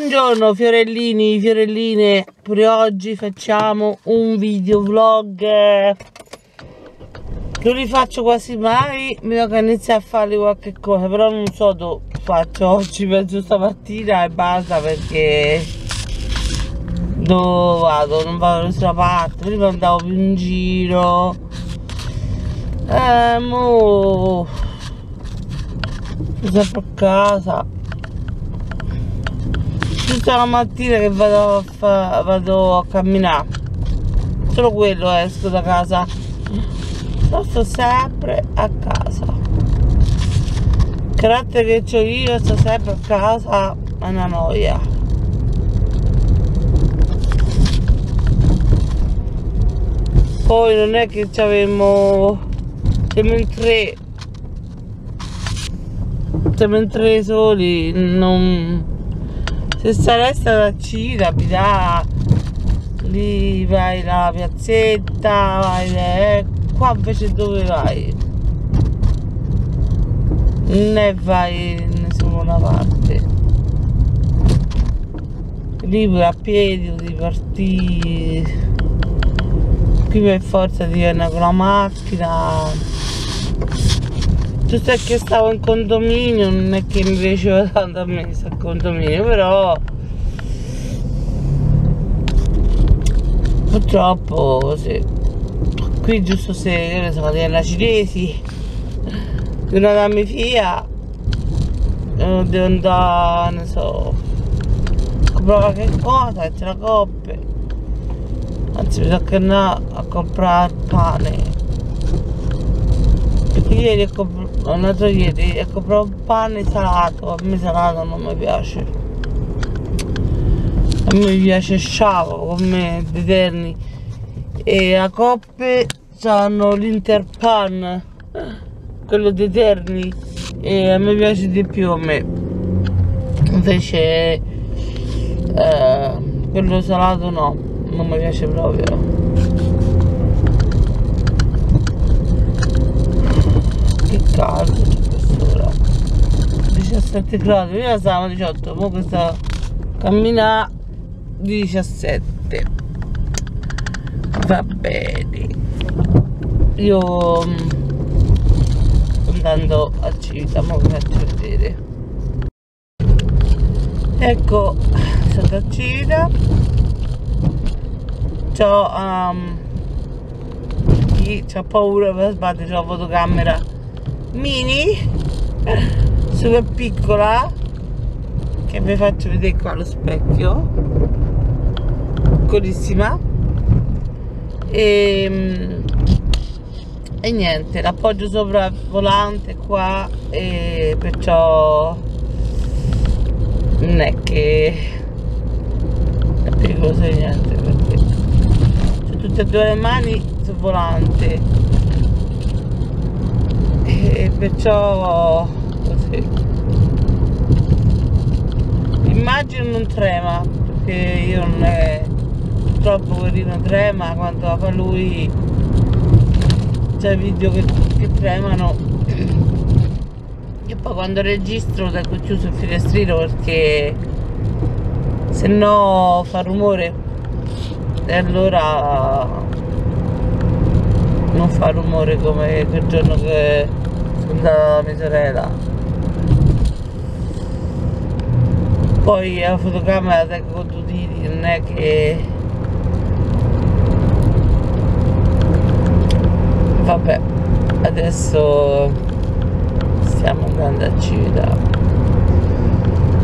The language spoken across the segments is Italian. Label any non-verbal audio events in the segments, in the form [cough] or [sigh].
Buongiorno fiorellini, fiorelline, pure oggi facciamo un video vlog non li faccio quasi mai, mi devo iniziare a fare qualche cosa, però non so dove faccio oggi, penso stamattina e basta perché dove vado, non vado da nessuna parte, prima andavo più in giro. Eh, mo sempre a casa tutta la mattina che vado a, fa, vado a camminare. Solo quello esco da casa. Sto sempre a casa. Il carattere che ho io sto sempre a casa è una noia. Poi non è che ci avevamo siamo in tre. Siamo in tre soli non se saresti da Cina abità lì vai alla piazzetta vai eh, qua invece dove vai? Né vai in nessuna parte. Lì a piedi devi partire qui per forza ti viene con la macchina tutto è che stavo in condominio non è che mi piaceva tanto a me stare in condominio però purtroppo sì. Qui giusto se ne so di alla cinesi devono darmi via devo andare ne so comprare qualche cosa e la coppe. Anzi sa che andare a comprare pane. Ieri ho comprato l'altro ieri ho comprato un pane salato a me salato non mi piace a me piace sciavo come deterni e a coppe hanno l'interpan quello dei terni e a me piace di più a me invece eh, quello salato no non mi piace proprio caldo quest'ora. 17 gradi prima stavamo 18 ora questa cammina di 17 va bene. Io mm, andando a Civita ma vi faccio vedere. Ecco sono a Civita. C'ho um, chi c'ha paura per c'ho la fotocamera mini. Super piccola che vi faccio vedere qua allo specchio. Piccolissima. E, ehm, e niente l'appoggio sopra il volante qua e perciò non è che è pericoloso niente perché ho tutte e due le mani sul volante e perciò così. Immagino non trema perché io non è troppo poverino trema quando fa lui. C'è video che, che tremano. E poi quando registro tengo chiuso il finestrino perché se no fa rumore. E allora non fa rumore come quel giorno che da mia sorella. Poi la fotocamera tengo con tutti i diti non è che vabbè adesso stiamo andando a Civita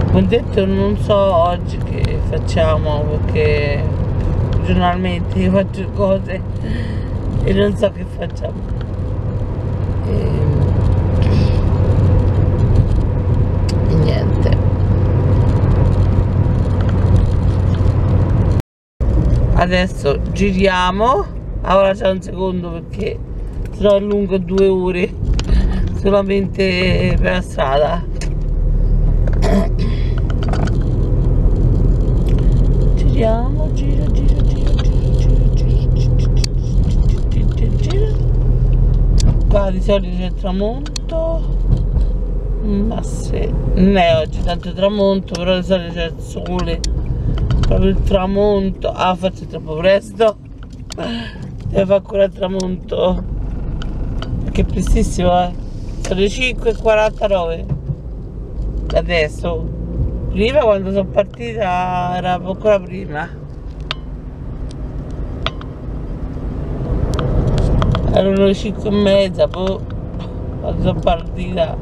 come detto non so oggi che facciamo perché giornalmente io faccio cose e non so che facciamo adesso giriamo. Ora c'è un secondo perché se no è lungo due ore solamente per la strada. Giriamo gira gira gira gira gira gira qua di solito c'è il tramonto. Ma sì non è oggi tanto tramonto però di solito c'è il sole proprio il tramonto. Ah è troppo presto. Deve fare ancora il tramonto. Perché è prestissimo eh. Sono le 5.49 adesso. Prima quando sono partita era ancora prima. Erano le 5 e mezza poi quando sono partita.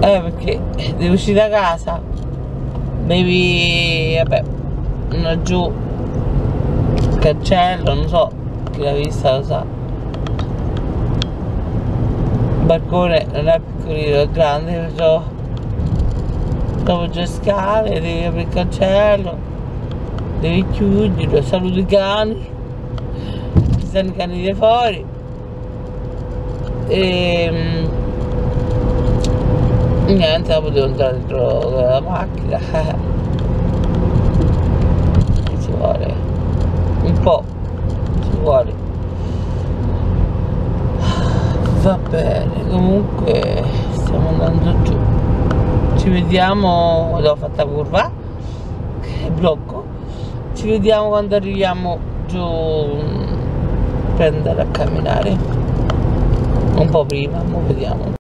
Eh perché devi uscire da casa devi vabbè una giù. Cancello non so chi l'ha vista lo sa. Il balcone non è piccolino è grande perciò dopo c'è scale devi aprire il cancello devi chiuderlo saluti i cani ci stanno i cani di fuori. E niente dopo devo entrare dentro la macchina. [laughs] Ci vuole? Un po' ci vuole. Va bene comunque stiamo andando giù. Ci vediamo l'ho fatta curva che blocco. Ci vediamo quando arriviamo giù per andare a camminare. Un po' prima ma vediamo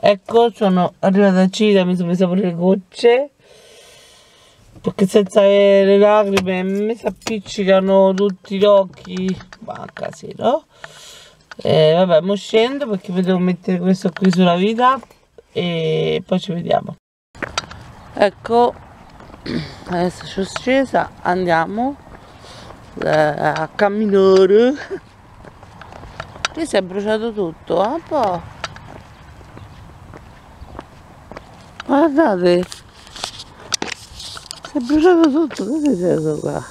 ecco sono arrivata a Cida mi sono messa pure le gocce perché senza le lacrime mi si appiccicano tutti gli occhi. Ma casino e vabbè mo scendo perché mi devo mettere questo qui sulla vita e poi ci vediamo. Ecco [clears throat] adesso sono scesa andiamo eh, a camminare. Qui si è bruciato tutto un po' guardate si è bruciato tutto cosa è qua?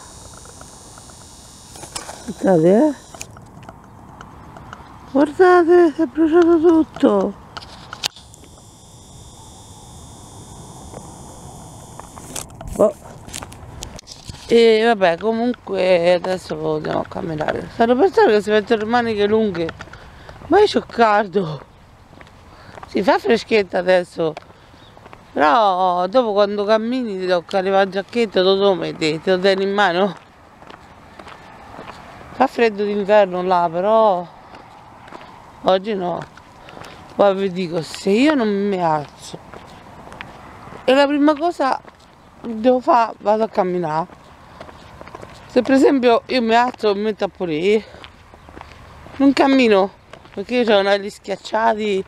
Guardate eh. Guardate si è bruciato tutto. Oh. e vabbè comunque adesso andiamo a camminare stanno pensando che si mettono le maniche lunghe. Ma io c'ho caldo. Si fa freschetta adesso però dopo quando cammini ti tocca arrivare il giacchetto te lo metti te lo tieni in mano. Fa freddo d'inverno là però oggi no. Poi vi dico se io non mi alzo e la prima cosa che devo fare vado a camminare. Se per esempio io mi alzo e mi metto a pulire. Non cammino perché io ho gli schiacciati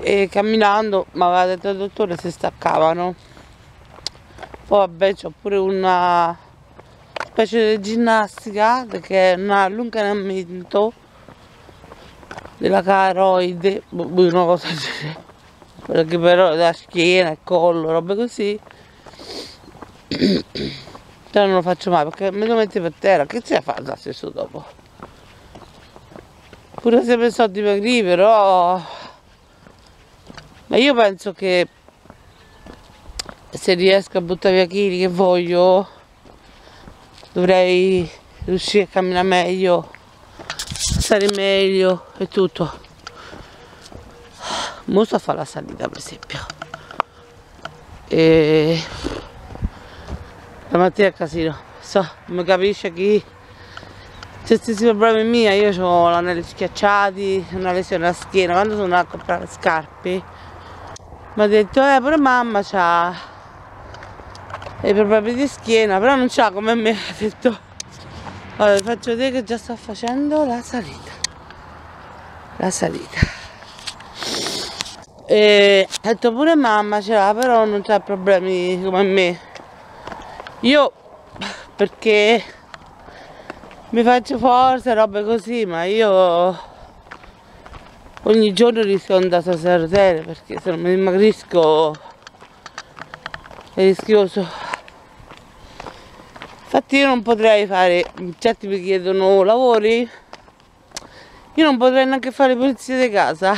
e camminando mi aveva detto il dottore si staccavano poi vabbè c'ho pure una specie di ginnastica che è un allungamento della caroide. Boh, boh, una cosa perché però la schiena, il collo, robe così. [clears throat] Però non lo faccio mai perché me lo metti per terra. Che c'è a fare da stesso dopo? Pure se penso a dimagrire però ma io penso che se riesco a buttare via chili che voglio dovrei riuscire a camminare meglio stare meglio e tutto. Mo sto a fare la salita per esempio. E la mattina è casino so, mi capisce chi? C'è stessi problemi mia io ho l'anelli schiacciati una lesione alla schiena quando sono a comprare scarpe mi ha detto eh pure mamma c'ha i problemi di schiena però non c'ha come me [laughs] ha detto. Allora faccio vedere che già sto facendo la salita. La salita. E ha detto pure mamma ce l'ha però non c'ha problemi come me io perché mi faccio forza robe così ma io ogni giorno rischio di andare a Sardelli perché se non mi dimagrisco. È rischioso. Infatti io non potrei fare certi mi chiedono lavori? Io non potrei neanche fare pulizia di casa.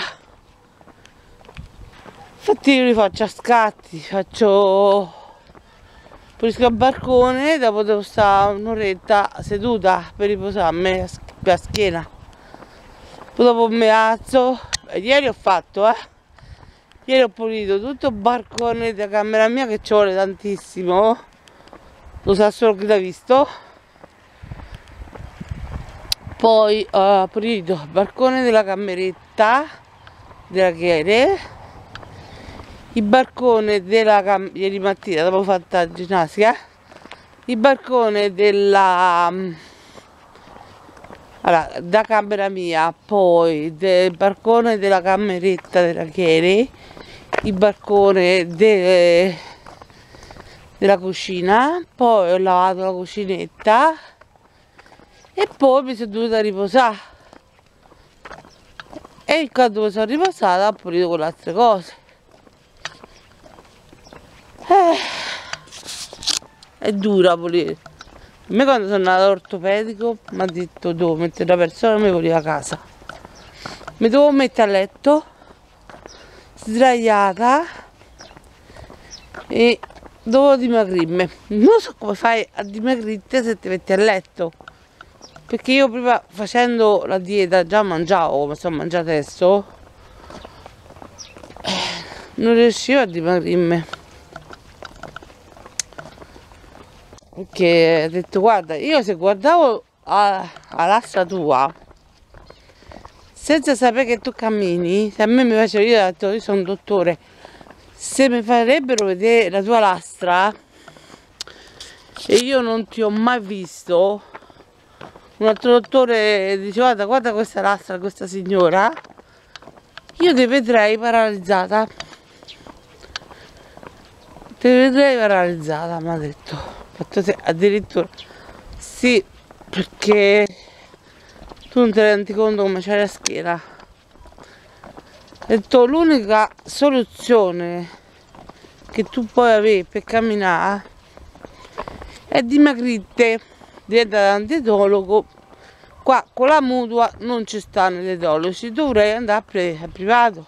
Infatti io li faccio a scatti faccio pulisco il barcone dopo devo stare un'oretta seduta per riposarmi a schiena dopo mi alzo ieri ho fatto eh. Ieri ho pulito tutto il barcone della camera mia che ci vuole tantissimo. Lo sa solo chi l'ha visto. Poi ho pulito il balcone della cameretta della chiere il balcone della cam ieri mattina dopo fatta ginnastica. Il balcone della allora, da camera mia poi del balcone della cameretta della chiere il balcone de, della cucina poi ho lavato la cucinetta e poi mi sono dovuta riposare. E quando mi sono riposata ho pulito con le altre cose. Eh, è dura pulire a me quando sono andata all'ortopedico mi ha detto devo mettere la persona? Mi puliva a casa. Mi devo mettere a letto sdraiata e devo dimagrirmi non so come fai a dimagrirti se ti metti a letto. Perché io prima facendo la dieta già mangiavo come sto mangiando adesso non riuscivo a dimagrirmi perché ho detto guarda io se guardavo all'asta tua senza sapere che tu cammini se a me mi faceva io detto io sono un dottore se mi farebbero vedere la tua lastra e io non ti ho mai visto un altro dottore dice guarda guarda questa lastra questa signora io ti vedrei paralizzata. Ti vedrei paralizzata mi ha detto se, addirittura sì perché tu non ti rendi conto come c'è la schiena. Ha detto l'unica soluzione che tu puoi avere per camminare è dimagrirte diventa dall'antietologo qua con la mutua non ci stanno gli etologi dovrei andare a, privato.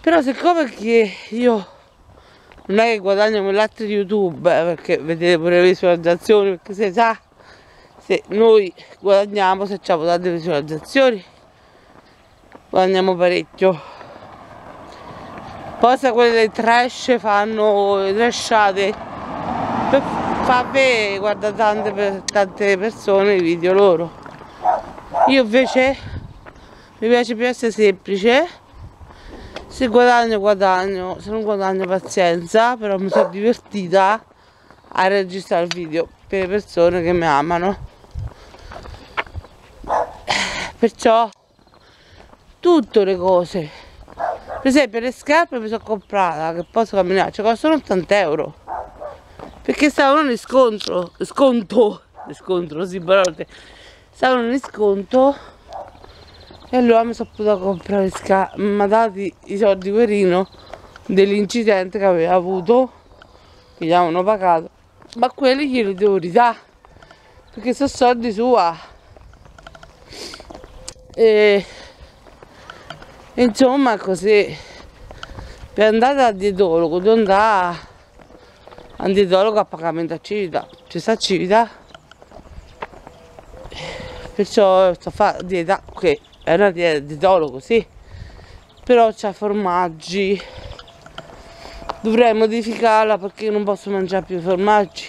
Però siccome che io non è che guadagno quell'altro youtube eh, perché vedete pure le visualizzazioni perché se sa se noi guadagniamo se abbiamo tante visualizzazioni guadagniamo parecchio. Poi se quelle trash fanno trashate. Per fa vedere guarda tante, tante persone i video loro. Io invece mi piace più essere semplice se guadagno guadagno. Se non guadagno pazienza. Però mi sono divertita a registrare il video per le persone che mi amano. Perciò tutte le cose. Per esempio le scarpe mi sono comprata che posso camminare. Ci costano 80 euro. Perché stavano in scontro. Sconto. Scontro sì parole stavano in sconto e allora mi sono potuta comprare scarpe mi ha dato i soldi Guerino dell'incidente che aveva avuto che gli avevano pagato. Ma quelli glieli devo ridare perché sono soldi sua. E insomma così per andare al dietologo devo andare antidologo a pagamento a Civita. Ci sta Civita. Perciò sto a fare dieta che è una di dietologo sì però c'ha formaggi. Dovrei modificarla perché non posso mangiare più formaggi.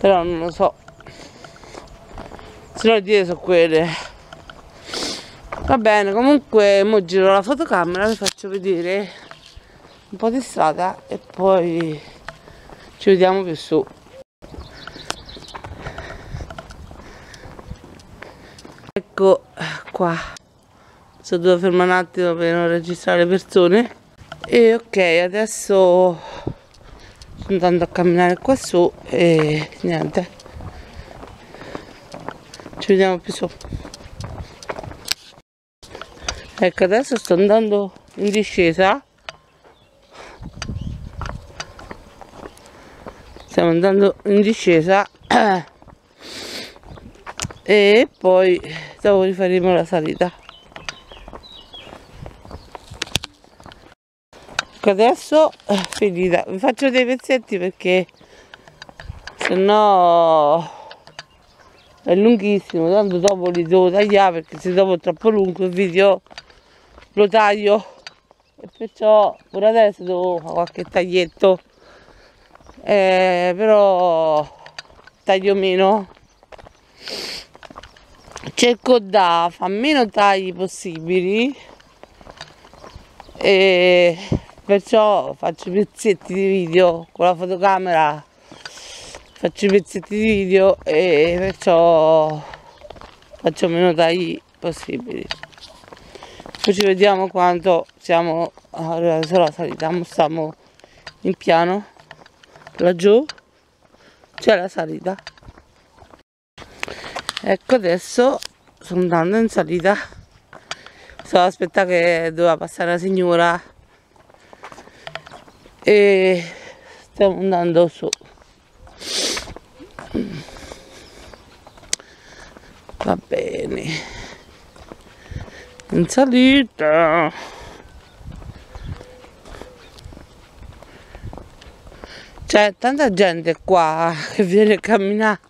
Però non lo so. Se no le diete sono quelle. Va bene comunque mo giro la fotocamera vi faccio vedere un po' di strada e poi ci vediamo più su ecco qua. Sono dovuta fermare un attimo per non registrare le persone. E ok adesso sto andando a camminare qua su e niente. Ci vediamo più su. Ecco adesso sto andando in discesa. Stiamo andando in discesa [clears throat] e poi dopo rifaremo la salita. Ecco adesso finita. Vi faccio dei pezzetti perché se no è lunghissimo. Tanto dopo li devo tagliare perché se dopo è troppo lungo il video lo taglio. E perciò pure adesso devo fare qualche taglietto. Eh, però taglio meno cerco da fare meno tagli possibili e perciò faccio pezzetti di video con la fotocamera. Faccio i pezzetti di video e perciò faccio meno tagli possibili. Poi ci vediamo quanto siamo arrivati sulla salita stiamo in piano laggiù c'è la salita ecco adesso sono andando in salita. Sto aspettando che doveva passare la signora. E stiamo andando su. Va bene. In salita. C'è tanta gente qua che viene a camminare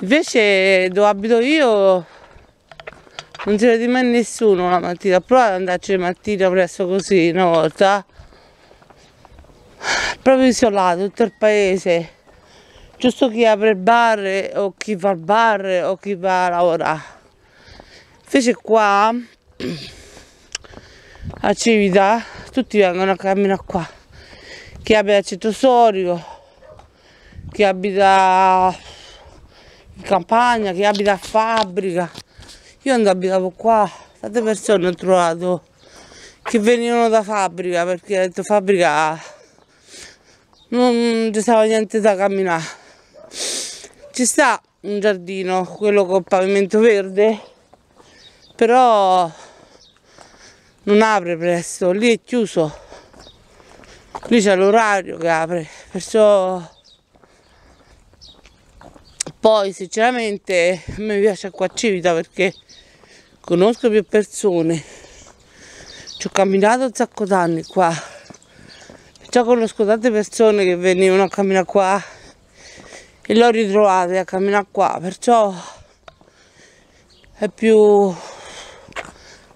invece dove abito io non si vede mai nessuno la mattina. Prova ad andarci la mattina presto così una volta. Proprio isolato tutto il paese. Giusto chi apre il bar o chi fa il bar o chi va a lavorare. Invece qua [clears throat] a Civita tutti vengono a camminare qua. Chi abita al centro storico chi abita in campagna chi abita a fabbrica. Io quando abitavo qua tante persone ho trovato che venivano da fabbrica perché ho detto fabbrica non ci stava niente da camminare. Ci sta un giardino, quello col pavimento verde, però non apre presto, lì è chiuso, lì c'è l'orario che apre, perciò poi sinceramente a me piace qua a Civita perché conosco più persone, ci ho camminato un sacco d'anni qua, perciò conosco tante persone che venivano a camminare qua e l'ho ritrovate a camminare qua perciò è più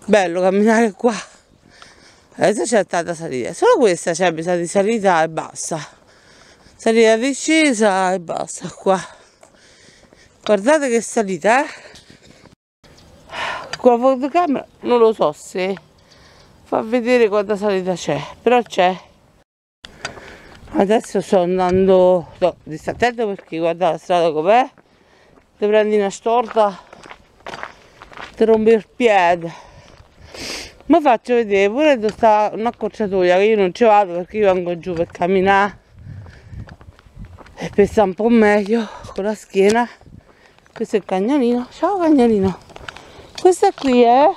bello camminare qua. Adesso c'è tanta salita. Solo questa c'è bisogno di salita e basta. Salita discesa e basta qua guardate che salita eh. Con la fotocamera non lo so se fa vedere quanta salita c'è però c'è. Adesso sto andando no, di attento perché guarda la strada com'è. Ti prendi una storta ti rompi il piede. Ma faccio vedere pure dove sta un'accorciatoia che io non ci vado perché io vengo giù per camminare e per un po' meglio con la schiena questo è il cagnolino. Ciao cagnolino. Questa qui è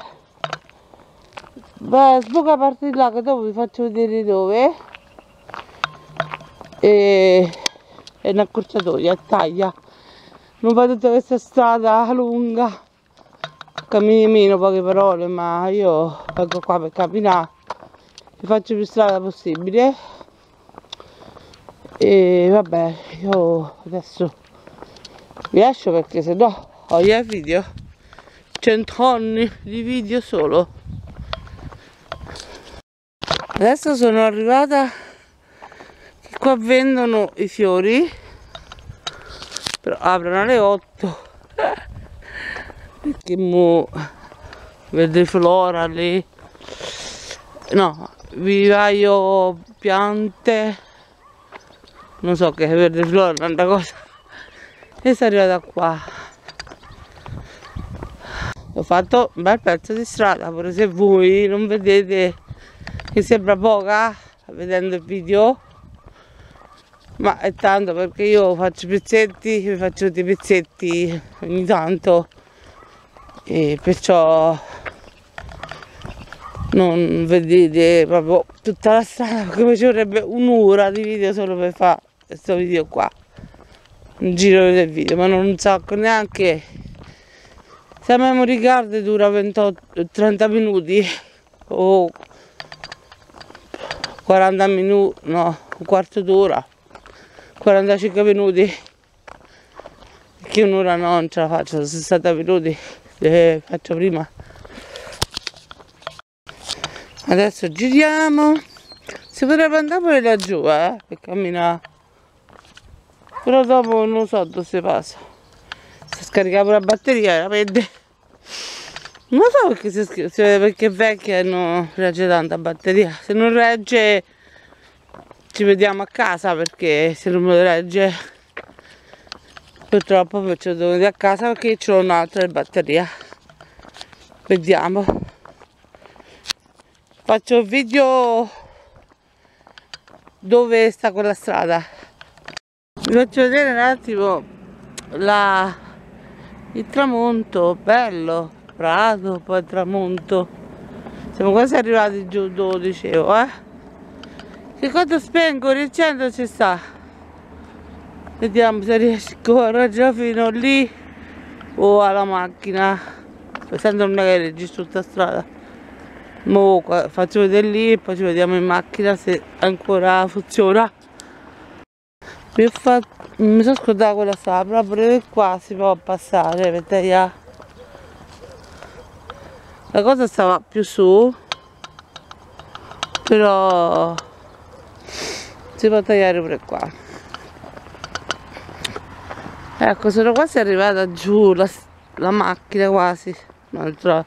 Beh, sbuca parte di là che dopo vi faccio vedere dove. E è un'accorciatoia, taglia. Non va tutta questa strada lunga. Cammini meno poche parole ma io vengo qua per camminare. Vi faccio più strada possibile. E vabbè io adesso vi lascio perché se no ho il video cent'anni di video solo. Adesso sono arrivata qua vendono i fiori però aprono alle 8 perché mo verde flora lì. No vivaio piante. Non so che verde flora tanta cosa e sono arrivata qua. Ho fatto un bel pezzo di strada pure se voi non vedete che sembra poca vedendo il video. Ma è tanto perché io faccio pezzetti, faccio dei pezzetti ogni tanto. E perciò non vedete proprio tutta la strada perché ci vorrebbe un'ora di video solo per fare questo video qua un giro del video ma non so neanche se a memory card dura 28, 30 minuti o 40 minuti no un quarto d'ora 45 minuti. Che un'ora non ce la faccio 60 minuti le faccio prima. Adesso giriamo. Si potrebbe andare pure laggiù eh per camminare però dopo non so dove si passa. Si scarica pure la batteria veramente non so perché si perché vecchia non regge tanta batteria. Se non regge ci vediamo a casa perché se non regge purtroppo lo devo vedere a casa perché l'ho un'altra batteria. Vediamo. Faccio un video dove sta quella strada vi faccio vedere un attimo la, il tramonto bello prato poi tramonto. Siamo quasi arrivati giù dove dicevo eh. Che quando spengo? Riaccendo ci sta. Vediamo se riesco a raggiungere fino lì o alla macchina. Pensando non è che registro tutta strada. Mo faccio vedere lì e poi ci vediamo in macchina se ancora funziona mi, fatto, mi sono scordata quella strada proprio qua si può passare vedete la cosa stava più su però si può tagliare pure qua. Ecco sono quasi arrivata giù la, la macchina quasi un'altra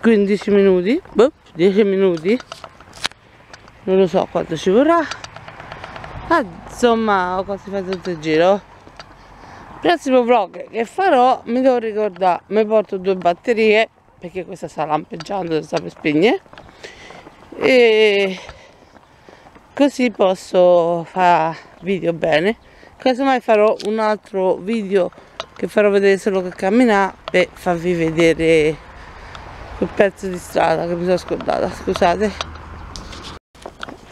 15 minuti boh, 10 minuti. Non lo so quanto ci vorrà. Ah, insomma ho quasi fatto tutto il giro. Prossimo vlog che farò mi devo ricordare mi porto due batterie perché questa sta lampeggiando sta per spegnere. E così posso fare video bene. Casomai farò un altro video che farò vedere solo che camminare per farvi vedere quel pezzo di strada che mi sono scordata scusate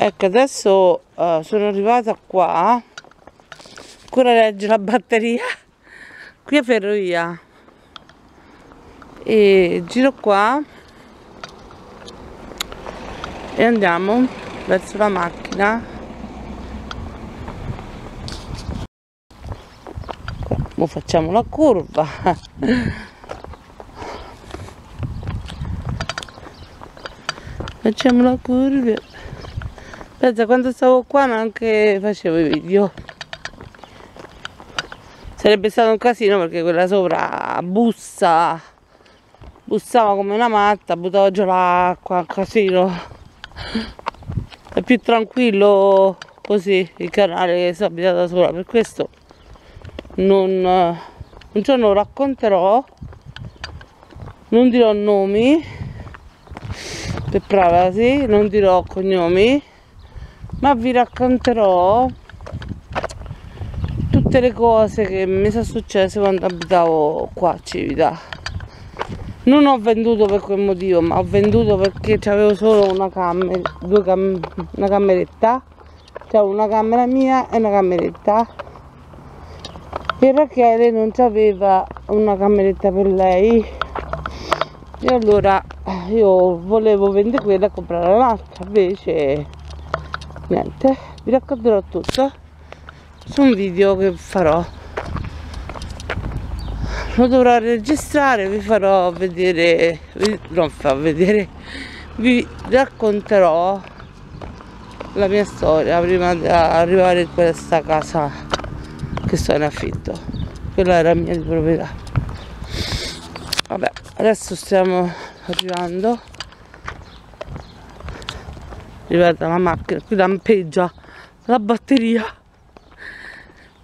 ecco adesso uh, sono arrivata qua. Ancora legge la batteria. Qui a ferrovia. E giro qua. E andiamo verso la macchina. Ora facciamo la curva. [laughs] Facciamo la curva pensa quando stavo qua neanche facevo i video. Sarebbe stato un casino perché quella sopra bussa bussava come una matta, buttava giù l'acqua, casino. È più tranquillo così il canale che sono abitata sola, per questo non, un giorno racconterò, non dirò nomi, per privacy, non dirò cognomi, ma vi racconterò tutte le cose che mi sono successe quando abitavo qua a Civita non ho venduto per quel motivo ma ho venduto perché avevo solo una camera due cam una cameretta. Cioè una camera mia e una cameretta. E Rachele non aveva una cameretta per lei. E allora io volevo vendere quella e comprare un'altra invece niente vi racconterò tutto. Su un video che farò. Lo dovrò registrare vi farò vedere non fa vedere. Vi racconterò la mia storia prima di arrivare in questa casa che sto in affitto. Quella era mia di proprietà. Vabbè adesso stiamo arrivando arrivata la macchina qui lampeggia la batteria.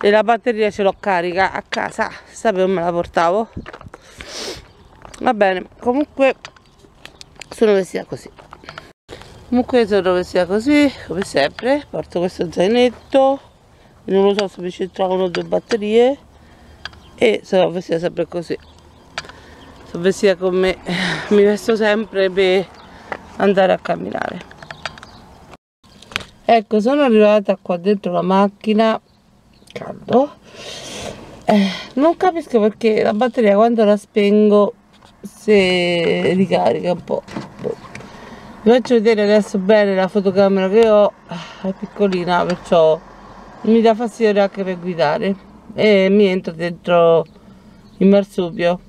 E la batteria ce l'ho carica a casa. Sapevo me la portavo. Va bene comunque sono vestita così. Comunque sono vestita così come sempre porto questo zainetto. Non lo so se mi c'entrano due batterie. E sono vestita sempre così. Sono vestita come mi vesto sempre per andare a camminare ecco sono arrivata qua dentro la macchina caldo. Eh, non capisco perché la batteria quando la spengo si ricarica un po' vi faccio vedere adesso bene la fotocamera che ho. È piccolina perciò mi dà fastidio anche per guidare. E mi entra dentro il marsupio.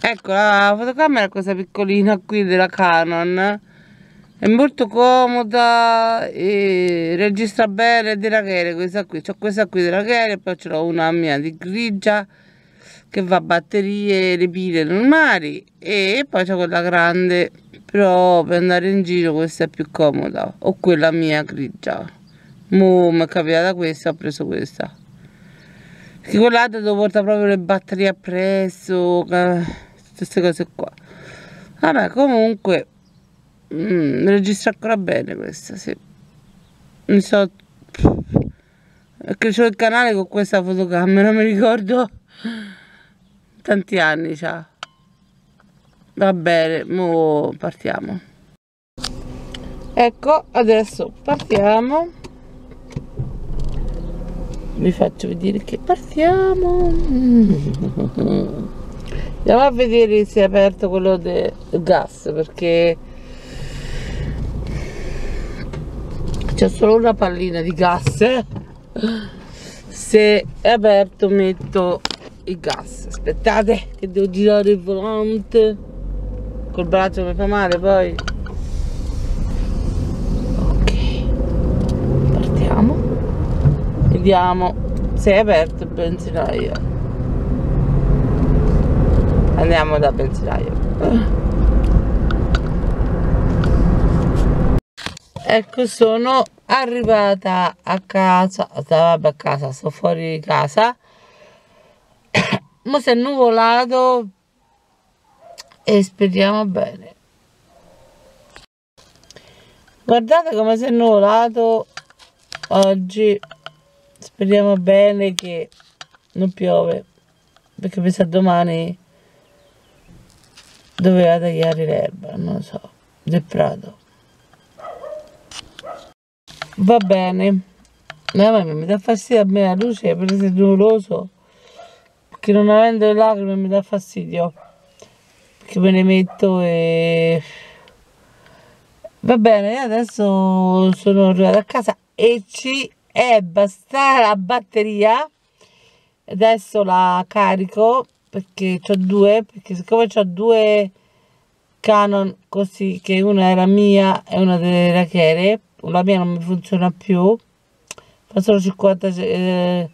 Ecco la fotocamera è questa piccolina qui della Canon è molto comoda e registra bene di Rachele questa qui. C'ho questa qui di Rachele poi ce l'ho una mia di grigia che va batterie le pile normali e poi c'è quella grande. Però per andare in giro questa è più comoda. O quella mia grigia. Mo mi è capitata questa ho preso questa. Perché quell'altra devo portare proprio le batterie appresso queste cose qua. Vabbè comunque mm, registra ancora bene questa sì. Mi so perché c'ho il canale con questa fotocamera mi ricordo. Tanti anni c'ha. Va bene mo partiamo. Ecco adesso partiamo. Vi faccio vedere che partiamo. [laughs] Andiamo a vedere se è aperto quello del gas perché c'è solo una pallina di gas. Se è aperto metto il gas. Aspettate che devo girare il volante. Col braccio mi fa male poi. Ok. Partiamo. Vediamo se è aperto il benzinaio. Andiamo da benzinaio ecco sono arrivata a casa vabbè a casa sto fuori di casa. [coughs] Ma si è nuvolato e speriamo bene. Guardate come si è nuvolato oggi. Speriamo bene che non piove perché pensa domani. Doveva tagliare l'erba? Non so. Del prato va bene. Mamma mi dà fastidio a me la luce per essere nuvoloso perché non avendo le lacrime mi dà fastidio perché me ne metto e va bene adesso sono arrivata a casa e ci è bastata la batteria. Adesso la carico perché ho due perché siccome ho due Canon così che una era mia e una delle Rachele la mia non mi funziona più. Fa solo 50 eh,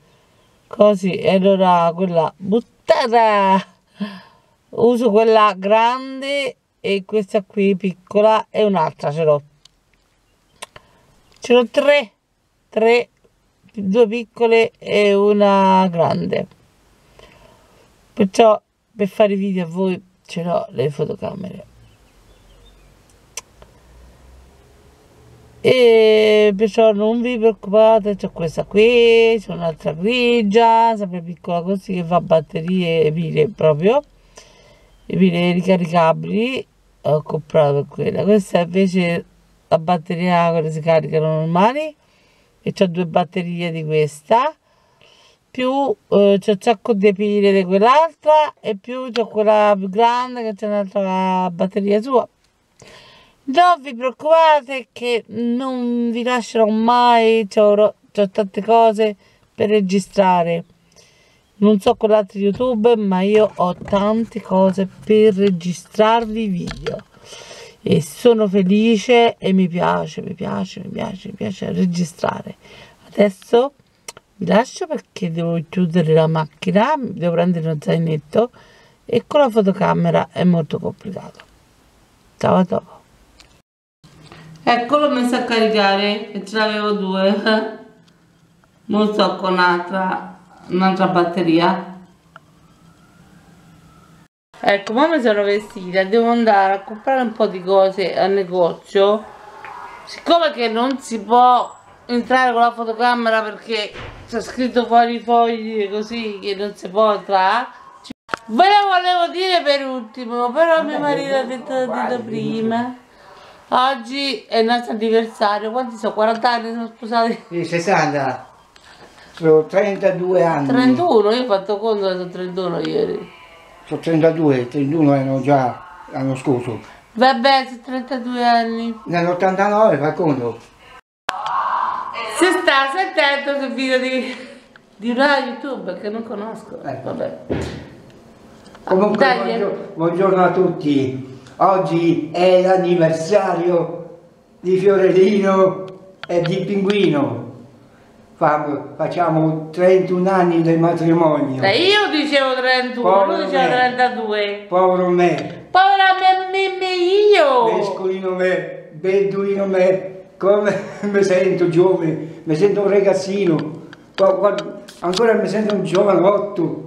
così e allora quella buttata! Uso quella grande e questa qui piccola e un'altra ce l'ho. Ce l'ho tre tre due piccole e una grande. Perciò per fare video a voi ce l'ho le fotocamere e perciò non vi preoccupate c'è questa qui c'è un'altra grigia sempre piccola così che fa batterie pile proprio e pile ricaricabili. Ho comprato quella. Questa invece la batteria quelle si caricano normali e c'ho due batterie di questa. Più eh, c'è un sacco di pile di quell'altra e più c'è quella più grande che c'è un'altra batteria sua non vi preoccupate che non vi lascerò mai, ho tante cose per registrare. Non so con altri YouTube, ma io ho tante cose per registrarvi video. E sono felice e mi piace, mi piace, mi piace, mi piace registrare. Adesso vi lascio perché devo chiudere la macchina, devo prendere uno zainetto e con la fotocamera è molto complicato. Ciao a dopo. Ecco l'ho messo a caricare e ce l'avevo due. [laughs] Non sto con un'altra un'altra batteria. Ecco, ma mi sono vestita, devo andare a comprare un po' di cose al negozio. Siccome che non si può entrare con la fotocamera perché c'è scritto fuori i fogli così che non si può entrare. Ve lo volevo dire per ultimo, però mio marito ha detto, detto prima. Oggi è il nostro anniversario, quanti sono? 40 anni sono sposati? Sì, 60. Sono 32 anni. 31, io ho fatto conto che sono 31 ieri. Sono 32, 31 erano già l'anno scorso. Vabbè, sono 32 anni. Nell'89 fa conto. Si sta sentendo sul video di, di una YouTube che non conosco. Eh. Vabbè. Comunque, buongiorno, buongiorno a tutti. Oggi è l'anniversario di Fiorellino e di Pinguino. Fa- facciamo 31 anni del matrimonio. Eh, io dicevo 31, Povero lui diceva me. 32. Povero me, Povera me, me, me io! mescolino me, beduino me, come [laughs] mi sento giovane, mi sento un ragazzino, ancora mi sento un giovanotto,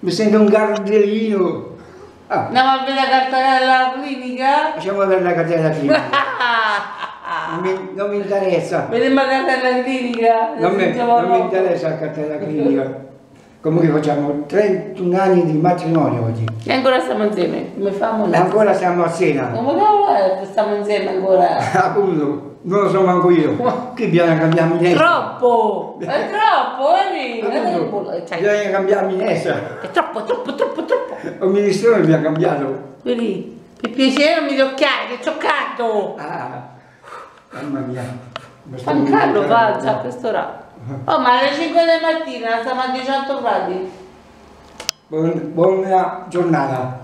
mi sento un gardellino. Ah, Andiamo a vedere la cartella clinica? facciamo vedere la cartella clinica. Non mi, non mi interessa, Vediamo la cartella clinica. non mi, non mi interessa la cartella clinica. Comunque facciamo 31 anni di matrimonio oggi. E ancora stiamo insieme, come famo? E ancora siamo a cena. Come cavolo? Stiamo insieme ancora? [laughs] Appunto, non lo so manco io. Qui bisogna cambiare minestra. Troppo! [laughs] È troppo? Guarda che Appunto, bullo- cioè, Bisogna cambiare minestra. È troppo, troppo, troppo, troppo. Il ministero mi ha cambiato. Vedi? Per piacere non mi toccare, che c'ho caldo! Ah, mamma mia. Mi sto San Carlo va già a quest'ora. Oh, ma alle 5 del mattino stiamo a 18 gradi. Buon- buona giornata.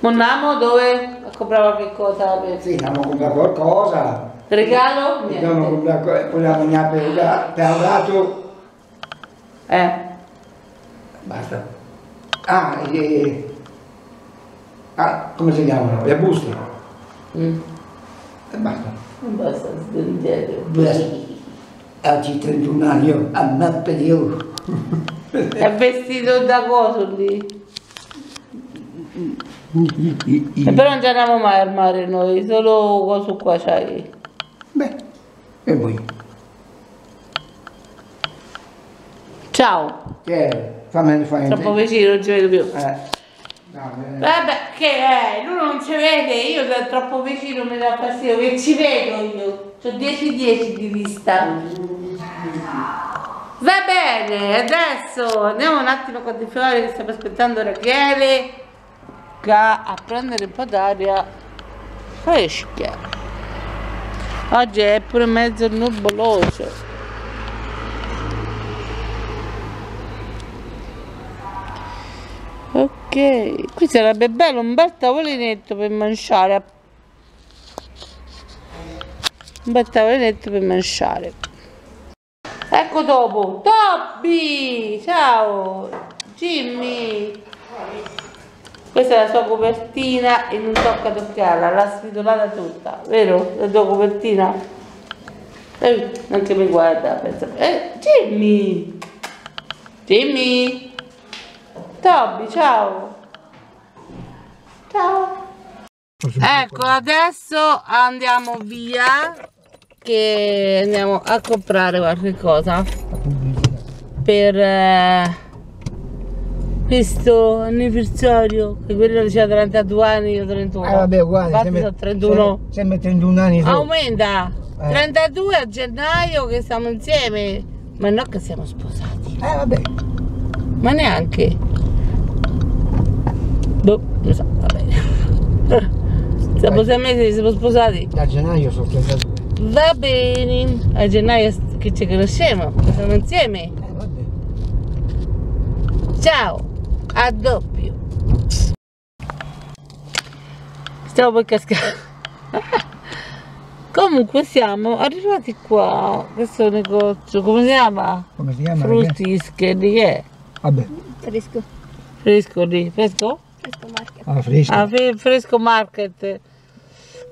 Monamo dove? A comprare qualche cosa per... Sì, andiamo a comprare qualcosa. Regalo? Andiamo a comprare co- poi la mia per perlato. Eh. Basta. Ah, e... ah, come si chiamano? Le buste. Mm. E basta. Non basta sdentare. Basta. Oggi 31 anni, io a mappe di io. È vestito da coso lì. E però non ci andiamo mai al mare noi, solo coso qua c'hai. Beh, e voi? Ciao. Che è? Fammi fare Troppo vicino, non ci vedo più. Eh. No, eh. Vabbè, che è? Lui non ci vede, io da troppo vicino mi dà fastidio, che ci vedo io. Ho 10-10 di vista. Va bene, adesso andiamo un attimo con Di Fiore che stiamo aspettando Rachele che a prendere un po' d'aria fresca. Oggi è pure mezzo nuvoloso. Ok, qui sarebbe bello un bel tavolinetto per mangiare. Un bel tavolinetto per mangiare. Ecco dopo, Toby! Ciao! Jimmy! Questa è la sua copertina e non tocca toccarla, l'ha sfidolata tutta, vero? La tua copertina? Eh, anche mi guarda, pensa. Eh, Jimmy! Jimmy! Toby, ciao! Ciao! Ecco, adesso andiamo via che andiamo a comprare qualche cosa per eh, questo anniversario che quello c'ha 32 anni io 31 Ah, vabbè, uguale. infatti sempre- sono 31 Sempre, sempre 31 anni solo. aumenta Eh. 32 a gennaio che stiamo insieme ma no che siamo sposati Eh, vabbè. ma neanche boh non so va bene [laughs] siamo sei mesi che siamo sposati Da gennaio sono 32. Va bene, a gennaio che ci conosciamo, che siamo insieme. Eh, vabbè. Ciao, a doppio. Stiamo per cascare. Comunque siamo arrivati qua, questo negozio, come si chiama? Come si chiama? Fruttische, di che è? Vabbè. Fresco, Fresco di, fresco? fresco market. Ah, fresco. Ah, Fre- Fresco Market.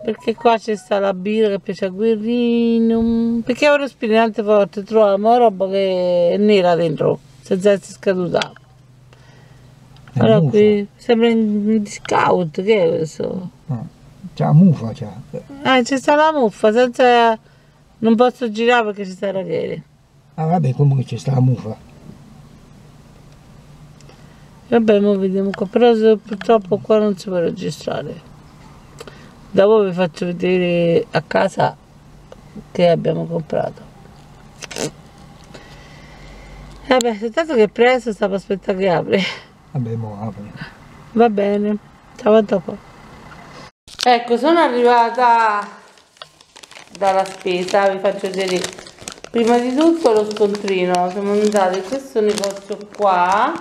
Perché qua c'è sta la birra che piace a Guerrino. Perché è un respirante forte, troviamo roba che è nera dentro, senza essere scaduta. Allora qui sembra un discount, che è questo? No. C'ha mufa, c'ha. Ah, c'è sta la muffa, senza... Non posso girare perché ci sta Rachele. Ah, vabbè, comunque c'è sta la mufa. Vabbè, mo vediamo qua, però purtroppo qua non si può registrare. Dopo vi faccio vedere a casa che abbiamo comprato. Vabbè, tanto che è presto, stavo aspettando che apre. Vabbè, mo Va bene, ciao a dopo. Ecco, sono arrivata dalla spesa, vi faccio vedere. Prima di tutto lo scontrino, siamo andati in questo negozio qua.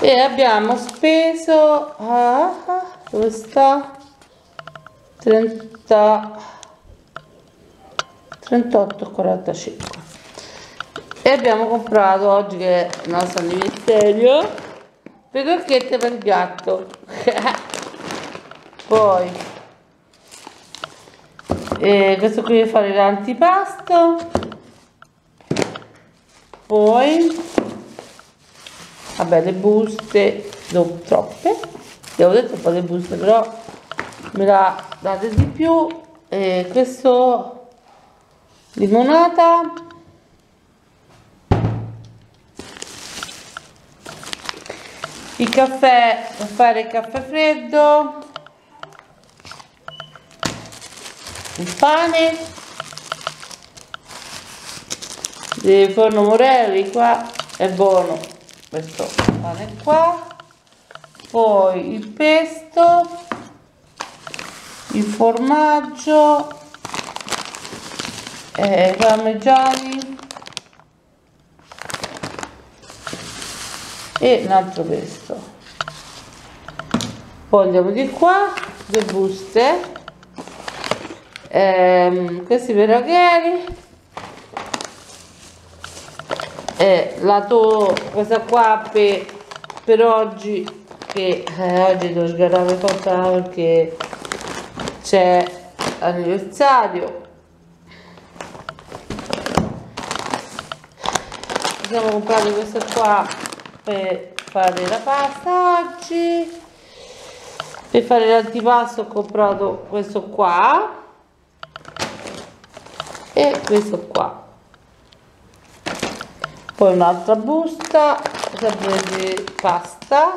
E abbiamo speso... Ah, ah dove sta? 30... 38,45 e abbiamo comprato oggi che è il nostro anniversario le crocchette per il gatto. [laughs] Poi eh, questo qui per fare l'antipasto. Poi vabbè le buste no, troppe. Devo detto un po' le buste però me la date di più. E questo limonata. Il caffè per fare il caffè freddo. Il pane. Del forno Morelli qua è buono. Questo pane qua. Poi il pesto. Il formaggio e i parmigiani e un altro pesto poi andiamo di qua le buste. Ehm, questi peraghieri e la to questa qua per, per oggi che eh, oggi devo sgarrare cosa perché c'è anniversario abbiamo comprato questo qua per fare la pasta oggi. Per fare l'antipasto ho comprato questo qua e questo qua. Poi un'altra busta sempre di pasta.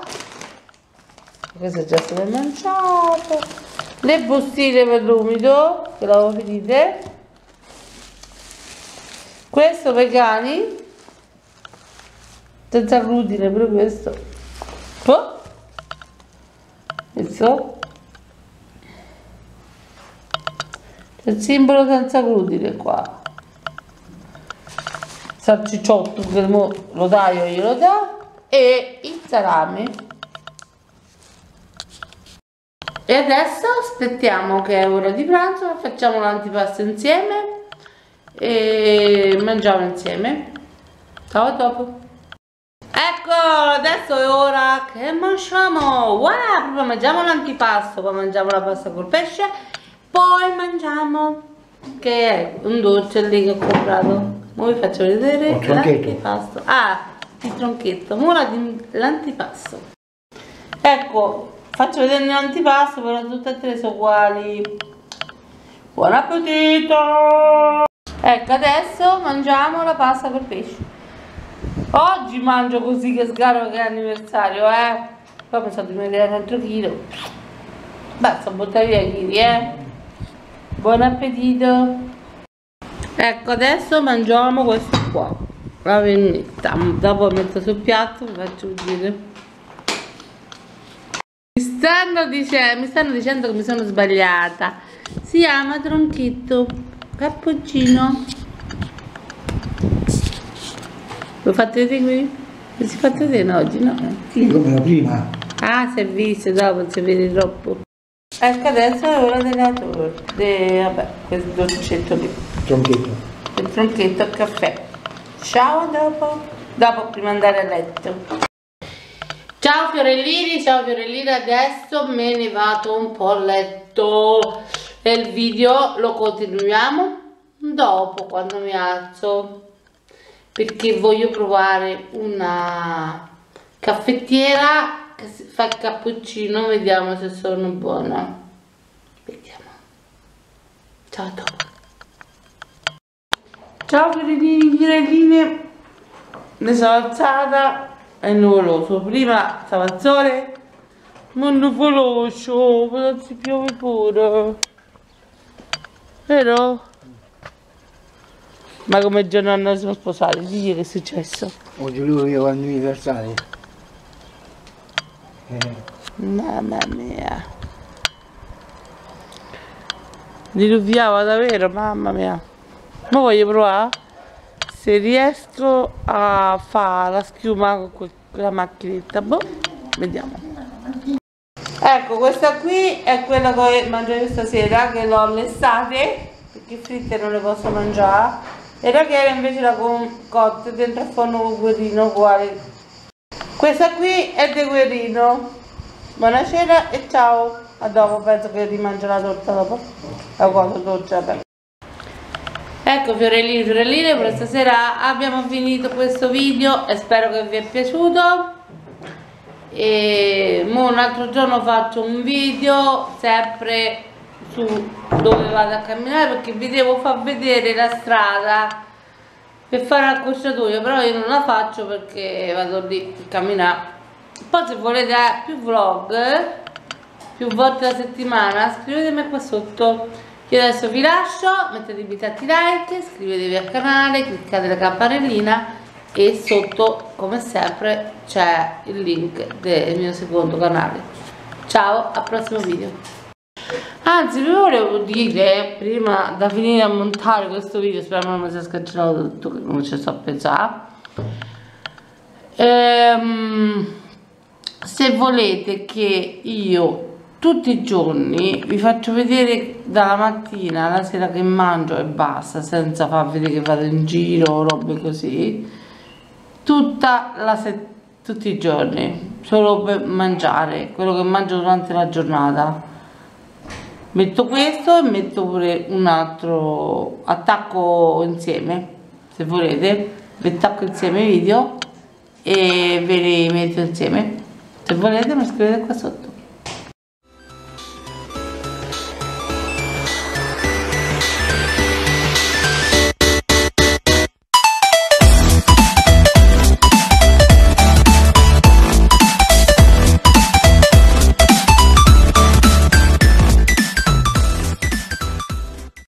Questo è già stato mangiato. Le bustine per l'umido che l'avevo finite. Questo vegani senza glutine pure questo. Oh. questo c'è il simbolo senza glutine qua. Salcicciotto che lo taglio glielo dà. E il salame. E adesso aspettiamo che è ora di pranzo facciamo l'antipasto insieme e mangiamo insieme. Ciao a dopo ecco adesso è ora che mangiamo. Wow proprio mangiamo l'antipasto poi mangiamo la pasta col pesce poi mangiamo che è un dolce lì che ho comprato. Ora vi faccio vedere l'antipasto. Ah il tronchetto ora l'antipasto. Ecco faccio vedere l'antipasto però tutte e tre sono uguali. Buon appetito! Ecco adesso mangiamo la pasta col pesce oggi mangio così che sgarro che è anniversario eh. Poi ho pensato di mettere un altro chilo. Basta buttare via i chili eh. Buon appetito. Ecco adesso mangiamo questo qua. La pennetta dopo metto sul piatto vi faccio vedere mi stanno, dice- mi stanno dicendo che mi sono sbagliata. Si chiama tronchetto cappuccino lo fate vedere qui? lo si fate vedere oggi no? Sì, come la prima. ah si è visto dopo non si vede troppo ecco adesso è ora della torta de, vabbè questo dolcetto lì Tronchetto. il tronchetto al caffè. Ciao dopo. Dopo prima andare a letto. Ciao fiorellini, ciao fiorellini, adesso me ne vado un po' a letto e il video lo continuiamo dopo quando mi alzo perché voglio provare una caffettiera che si fa cappuccino, vediamo se sono buona. Vediamo. Ciao a dopo. Ciao fiorellini, fiorelline, ne sono alzata, è nuvoloso, prima stava il sole, ma nuvoloso, anzi piove pure, vero? Ma come giorno non sono sposati, digli che è successo. Oggi lui è l'anniversario. Eh, Mamma mia. Diluviava davvero, mamma mia. Ma voglio provare? Se riesco a fare la schiuma con quel la macchinetta boh vediamo ecco questa qui è quella che mangerò stasera che l'ho allestate perché fritte non le posso mangiare e Rachele invece l'ha con- cotte dentro al forno con guerrino uguale. Questa qui è De Guerrino buonasera e ciao. A dopo penso che rimangio la torta dopo. La cosa dolce vabbè. Ecco fiorellini fiorelline, per stasera abbiamo finito questo video e spero che vi è piaciuto. E un altro giorno faccio un video sempre su dove vado a camminare perché vi devo far vedere la strada per fare l'acconciatoio, però io non la faccio perché vado lì a camminare. Poi se volete più vlog, più volte alla settimana, scrivetemi qua sotto. Io adesso vi lascio, mettetevi tanti like, iscrivetevi al canale, cliccate la campanellina e sotto come sempre c'è il link del mio secondo canale. Ciao, al prossimo video. Anzi, vi volevo dire, prima da finire a montare questo video, spero non mi sia scancellato tutto, che non ci sto a pensare. Ehm, se volete che io tutti i giorni vi faccio vedere dalla mattina alla sera che mangio e basta senza far vedere che vado in giro o robe così tutta la se- tutti i giorni solo per mangiare quello che mangio durante la giornata metto questo e metto pure un altro attacco insieme se volete. Vi attacco insieme i video e ve li metto insieme. Se volete mi scrivete qua sotto